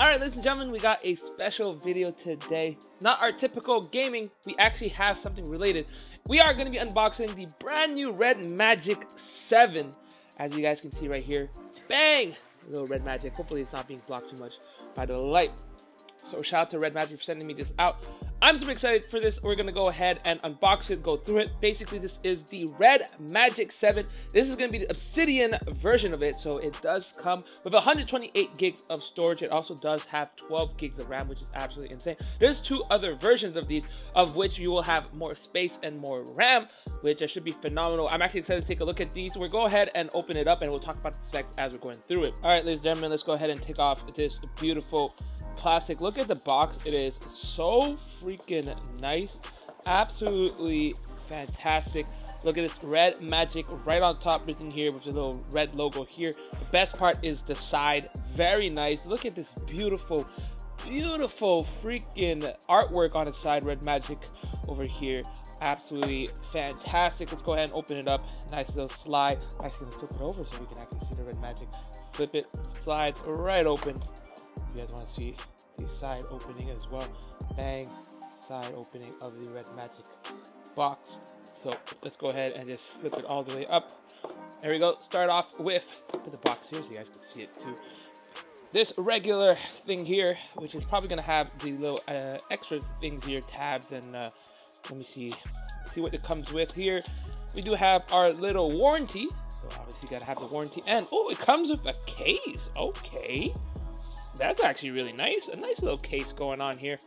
Alright ladies and gentlemen, we got a special video today. Not our typical gaming, we actually have something related. We are going to be unboxing the brand new Red Magic 7. As you guys can see right here. Bang! Little Red Magic. Hopefully it's not being blocked too much by the light. So shout out to Red Magic for sending me this out. I'm super excited for this. We're to go ahead and unbox it, go through it. Basically, this is the Red Magic 7. This is to be the Obsidian version of it. So it does come with 128 gigs of storage. It also does have 12 gigs of RAM, which is absolutely insane. There's two other versions of these, of which you will have more space and more RAM, which should be phenomenal. I'm actually excited to take a look at these. We'll go ahead and open it up and we'll talk about the specs as we're going through it. All right, ladies and gentlemen, let's go ahead and take off this beautiful plastic. Look at the box. It is so freaking nice. Absolutely fantastic. Look at this red magic right on top written here with the little red logo here. The best part is the side. Very nice. Look at this beautiful, beautiful freaking artwork on the side. Red magic over here. Absolutely fantastic. Let's go ahead and open it up. Nice little slide. I'm actually gonna flip it over so we can actually see the red magic. Flip it, slides right open. You guys want to see the side opening as well. Bang, side opening of the Red Magic box. So let's go ahead and just flip it all the way up. There we go. Start off with the box here so you guys can see it too. This regular thing here, which is probably going to have the little uh, extra things here, tabs, and uh, let me see, see what it comes with here. We do have our little warranty. So obviously you got to have the warranty. And, oh, it comes with a case. Okay that's actually really nice. A nice little case going on here.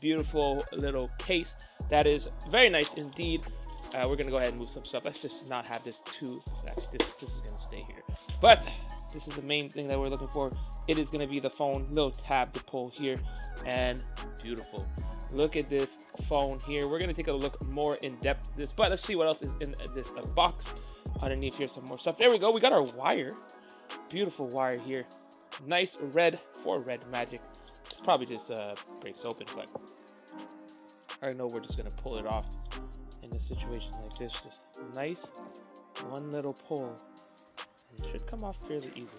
Beautiful little case. That is very nice indeed. Uh, we're gonna go ahead and move some stuff. Let's just not have this too. Actually, this this is gonna stay here. But this is the main thing that we're looking for. It is gonna be the phone, little tab to pull here, and beautiful. Look at this phone here. We're gonna take a look more in depth this, but let's see what else is in this box. Underneath here, some more stuff. There we go. We got our wire. Beautiful wire here nice red for red magic. It's probably just uh, breaks open, but I know we're just gonna pull it off in a situation like this. Just nice, one little pull. And it should come off fairly easily.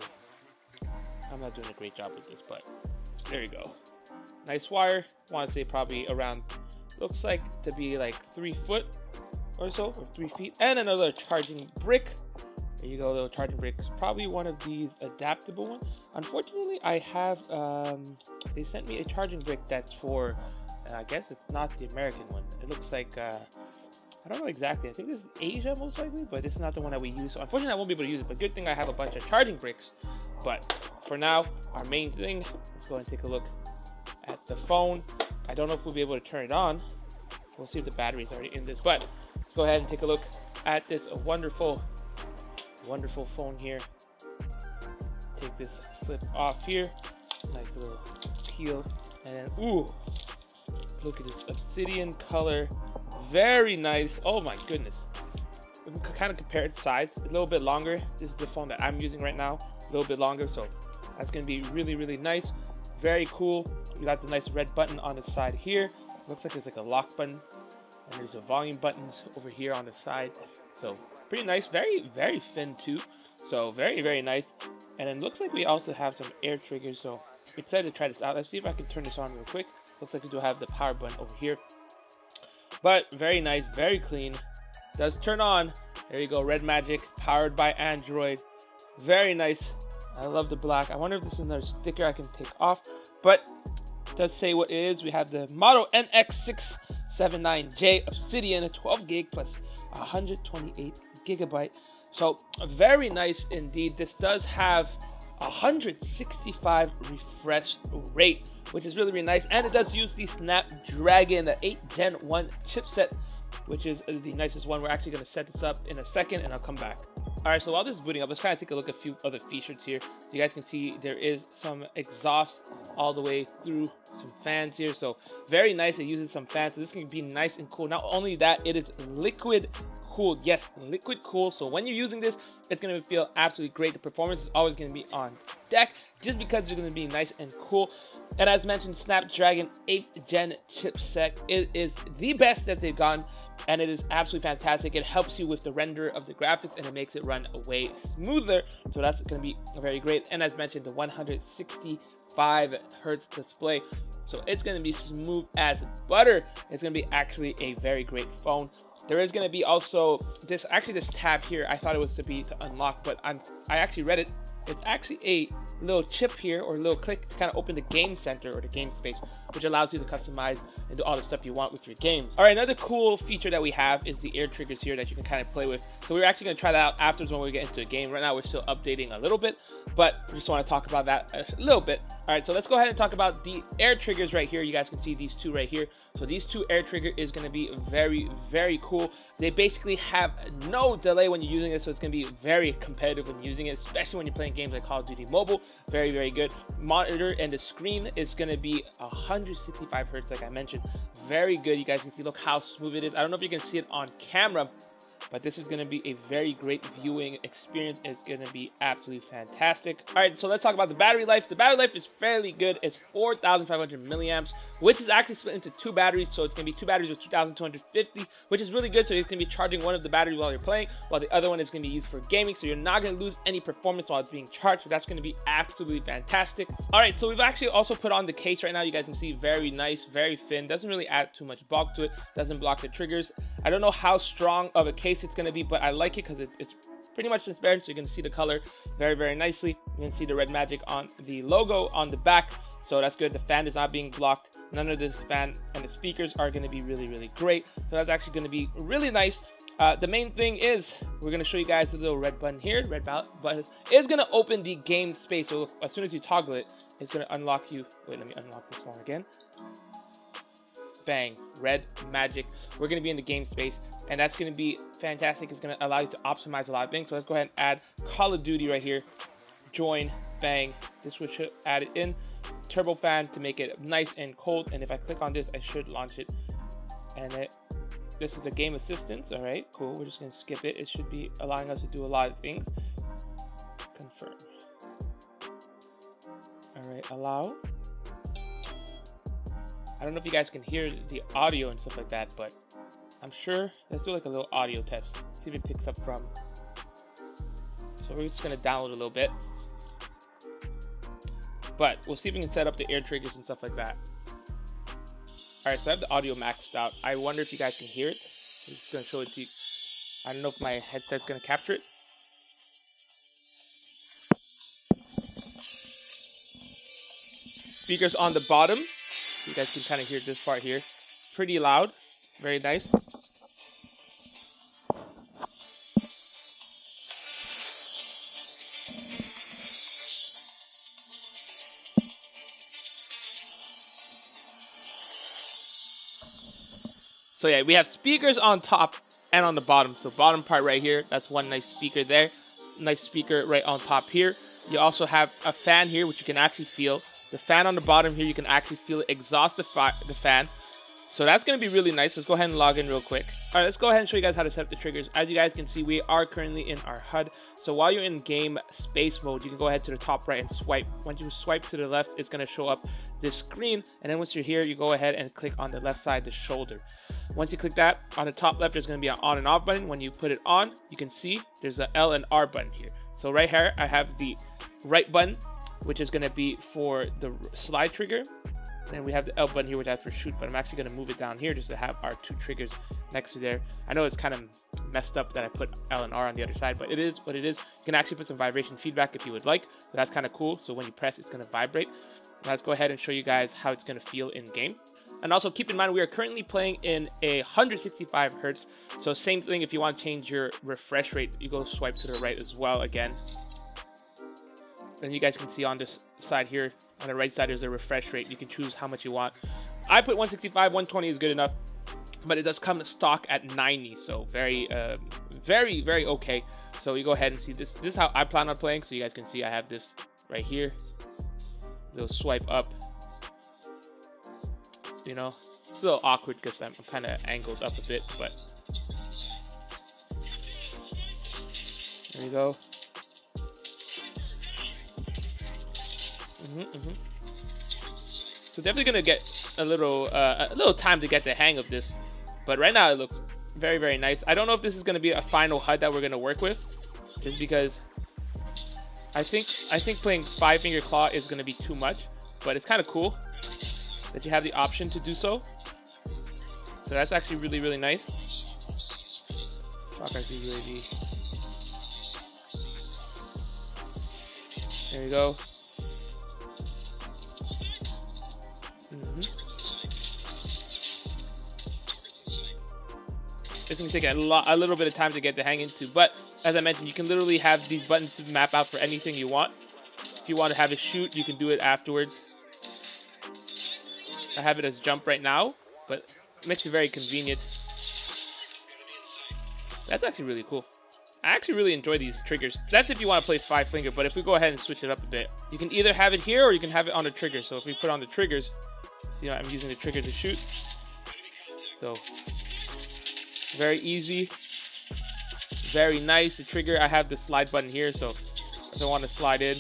I'm not doing a great job with this, but there you go. Nice wire. Want to say probably around, looks like to be like three foot or so, or three feet. And another charging brick. There you go, little charging brick. It's Probably one of these adaptable ones. Unfortunately, I have, um, they sent me a charging brick that's for, uh, I guess it's not the American one. It looks like, uh, I don't know exactly. I think this is Asia most likely, but it's not the one that we use. So unfortunately, I won't be able to use it, but good thing I have a bunch of charging bricks. But for now, our main thing, let's go and take a look at the phone. I don't know if we'll be able to turn it on. We'll see if the battery's already in this, but let's go ahead and take a look at this wonderful, wonderful phone here. Take this flip off here. Nice little peel. And then, ooh, look at this obsidian color. Very nice. Oh my goodness. We can kind of compare its size, a little bit longer. This is the phone that I'm using right now. A little bit longer, so that's gonna be really, really nice. Very cool. You got the nice red button on the side here. Looks like there's like a lock button. And there's a volume buttons over here on the side. So pretty nice. Very, very thin too. So very, very nice. And it looks like we also have some air triggers, so excited to try this out. Let's see if I can turn this on real quick. Looks like we do have the power button over here. But very nice, very clean. Does turn on. There you go, Red Magic, powered by Android. Very nice. I love the black. I wonder if this is another sticker I can take off. But does say what it is. We have the Moto NX679J Obsidian, 12 gig plus 128 gigabyte so very nice indeed. This does have 165 refresh rate, which is really, really nice. And it does use the Snapdragon 8 Gen 1 chipset, which is the nicest one. We're actually going to set this up in a second and I'll come back. All right, so while this is booting up, let's kind of take a look at a few other features here. So you guys can see there is some exhaust all the way through some fans here. So very nice. It uses some fans. So this can be nice and cool. Not only that, it is liquid cooled. Yes, liquid cool. So when you're using this, it's going to feel absolutely great. The performance is always going to be on deck just because it's going to be nice and cool. And as mentioned, Snapdragon 8th Gen chipset. It is the best that they've gotten and it is absolutely fantastic. It helps you with the render of the graphics and it makes it run way smoother. So that's going to be very great. And as mentioned, the 165 hertz display. So it's going to be smooth as butter. It's going to be actually a very great phone. There is going to be also this, actually this tab here, I thought it was to be to unlock, but I'm, I actually read it it's actually a little chip here or a little click to kind of open the game center or the game space, which allows you to customize and do all the stuff you want with your games. All right, another cool feature that we have is the air triggers here that you can kind of play with. So we're actually gonna try that out afterwards when we get into a game. Right now, we're still updating a little bit, but we just wanna talk about that a little bit. All right, so let's go ahead and talk about the air triggers right here. You guys can see these two right here. So these two air trigger is gonna be very, very cool. They basically have no delay when you're using it, so it's gonna be very competitive when using it, especially when you're playing games like Call of Duty Mobile. Very, very good. Monitor and the screen is going to be 165 hertz, like I mentioned. Very good. You guys can see, look how smooth it is. I don't know if you can see it on camera, but this is going to be a very great viewing experience. It's going to be absolutely fantastic. All right, so let's talk about the battery life. The battery life is fairly good. It's 4,500 milliamps, which is actually split into two batteries. So it's to be two batteries with 2,250, which is really good. So it's to be charging one of the batteries while you're playing, while the other one is to be used for gaming. So you're not to lose any performance while it's being charged. So that's to be absolutely fantastic. All right, so we've actually also put on the case right now. You guys can see very nice, very thin. Doesn't really add too much bulk to it. Doesn't block the triggers. I don't know how strong of a case it's to be, but I like it because it, it's pretty much transparent. So you can see the color very, very nicely. You can see the red magic on the logo on the back. So that's good. The fan is not being blocked. None of this fan and the speakers are going to be really, really great. So that's actually going to be really nice. Uh, the main thing is we're going to show you guys the little red button here. Red button is going to open the game space. So as soon as you toggle it, it's going to unlock you. Wait, let me unlock this one again bang, red magic. We're going to be in the game space, and that's going to be fantastic. It's going to allow you to optimize a lot of things. So let's go ahead and add Call of Duty right here. Join, bang. This should add it in. Turbo fan to make it nice and cold. And if I click on this, I should launch it. And it, this is the game assistance. All right, cool. We're just going to skip it. It should be allowing us to do a lot of things. Confirm. All right, allow. I don't know if you guys can hear the audio and stuff like that, but I'm sure. Let's do like a little audio test. See if it picks up from. So we're just gonna download a little bit. But we'll see if we can set up the air triggers and stuff like that. All right, so I have the audio maxed out. I wonder if you guys can hear it. I'm just gonna show it to you. I don't know if my headset's gonna capture it. Speakers on the bottom. You guys can kind of hear this part here. Pretty loud. Very nice. So yeah, we have speakers on top and on the bottom. So bottom part right here, that's one nice speaker there. Nice speaker right on top here. You also have a fan here, which you can actually feel. The fan on the bottom here, you can actually feel exhaust the, the fan. So that's going to be really nice. Let's go ahead and log in real quick. All right, let's go ahead and show you guys how to set up the triggers. As you guys can see, we are currently in our HUD. So while you're in game space mode, you can go ahead to the top right and swipe. Once you swipe to the left, it's going to show up this screen. And then once you're here, you go ahead and click on the left side, the shoulder. Once you click that, on the top left, there's going to be an on and off button. When you put it on, you can see there's a L and R button here. So right here, I have the right button which is going to be for the slide trigger. And we have the L button here, which I have for shoot, but I'm actually going to move it down here just to have our two triggers next to there. I know it's kind of messed up that I put L and R on the other side, but it is what it is. You can actually put some vibration feedback if you would like. That's kind of cool. So when you press, it's going to vibrate. Let's go ahead and show you guys how it's going to feel in game. And also keep in mind, we are currently playing in a 165 hertz. So same thing, if you want to change your refresh rate, you go swipe to the right as well again. And you guys can see on this side here, on the right side, there's a refresh rate. You can choose how much you want. I put 165, 120 is good enough, but it does come stock at 90, so very, uh, very, very okay. So you go ahead and see this. This is how I plan on playing, so you guys can see I have this right here. Little swipe up. You know, it's a little awkward because I'm, kind of angled up a bit, but there you go. Mm -hmm, mm -hmm. So definitely gonna get a little uh, a little time to get the hang of this, but right now it looks Very, very nice. I don't know if this is to be a final HUD that we're to work with, just because I think I think playing five finger claw is to be too much, but it's kind of cool that you have the option to do so. So that's actually really, really nice. Fuck, I see UAV. There you go. Mm -hmm. It's gonna take a lot, a little bit of time to get the hang into, but as I mentioned, you can literally have these buttons to map out for anything you want. If you want to have it shoot, you can do it afterwards. I have it as jump right now, but it makes it very convenient. That's actually really cool. I actually really enjoy these triggers. That's if you want to play five finger, but if we go ahead and switch it up a bit, you can either have it here or you can have it on the trigger. So if we put on the triggers, see how I'm using the trigger to shoot. So very easy, very nice. The trigger, I have the slide button here, so if I want to slide in,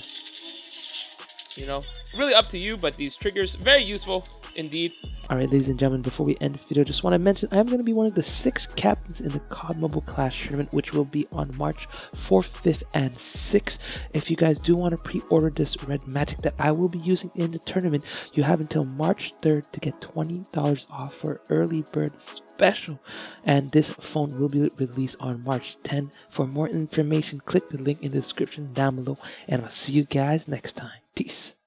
you know, really up to you, but these triggers, very useful indeed. Alright ladies and gentlemen, before we end this video, just want to mention I am going to be one of the six captains in the COD Mobile Clash Tournament, which will be on March 4th, 5th, and 6th. If you guys do want to pre-order this red magic that I will be using in the tournament, you have until March 3rd to get $20 off for early bird special. And this phone will be released on March 10th. For more information, click the link in the description down below, and I'll see you guys next time. Peace.